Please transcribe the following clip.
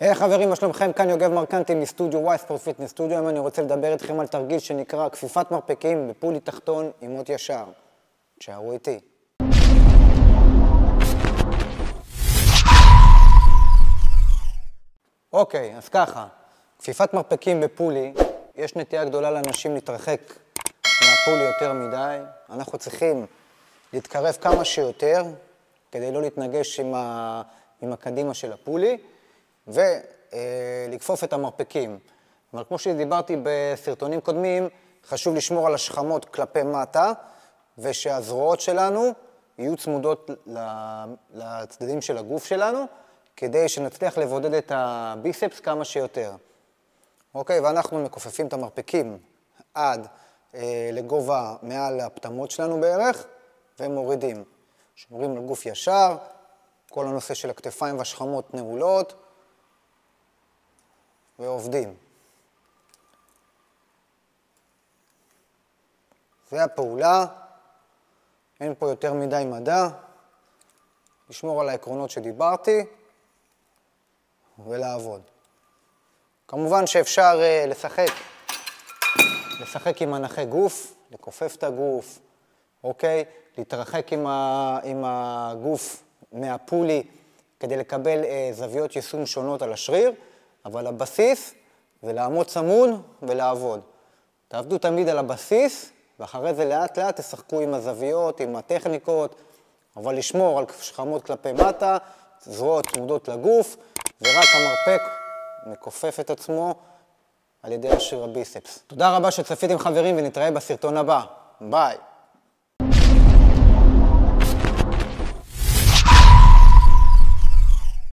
היי חברים, מה שלומכם? כאן יוגב מרקנטי מסטודיו וייס פור פיטנס סטודיו. היום אני רוצה לדבר איתכם על תרגיל שנקרא כפיפת מרפקים בפולי תחתון עם מוט ישר. תשארו איתי. אוקיי, אז ככה, כפיפת מרפקים בפולי, יש נטייה גדולה לאנשים להתרחק מהפולי יותר מדי. אנחנו צריכים להתקרב כמה שיותר, כדי לא להתנגש עם, ה... עם הקדימה של הפולי. ולכפוף את המרפקים. אבל כמו שדיברתי בסרטונים קודמים, חשוב לשמור על השכמות כלפי מטה, ושהזרועות שלנו יהיו צמודות לצדדים של הגוף שלנו, כדי שנצליח לבודד את הביספס כמה שיותר. אוקיי, ואנחנו מכופפים את המרפקים עד אה, לגובה מעל הפטמות שלנו בערך, ומורידים. שומרים על גוף ישר, כל הנושא של הכתפיים והשכמות נעולות, ועובדים. זה הפעולה, אין פה יותר מדי מדע, לשמור על העקרונות שדיברתי ולעבוד. כמובן שאפשר uh, לשחק, לשחק עם מנחי גוף, לכופף את הגוף, אוקיי? להתרחק עם, ה, עם הגוף מהפולי כדי לקבל uh, זוויות יישום שונות על השריר. אבל הבסיס זה לעמוד צמוד ולעבוד. תעבדו תמיד על הבסיס, ואחרי זה לאט לאט תשחקו עם הזוויות, עם הטכניקות, אבל לשמור על שכמות כלפי מטה, זרועות צמודות לגוף, ורק המרפק מכופף את עצמו על ידי השריר הביספס. תודה רבה שצפיתם חברים ונתראה בסרטון הבא. ביי.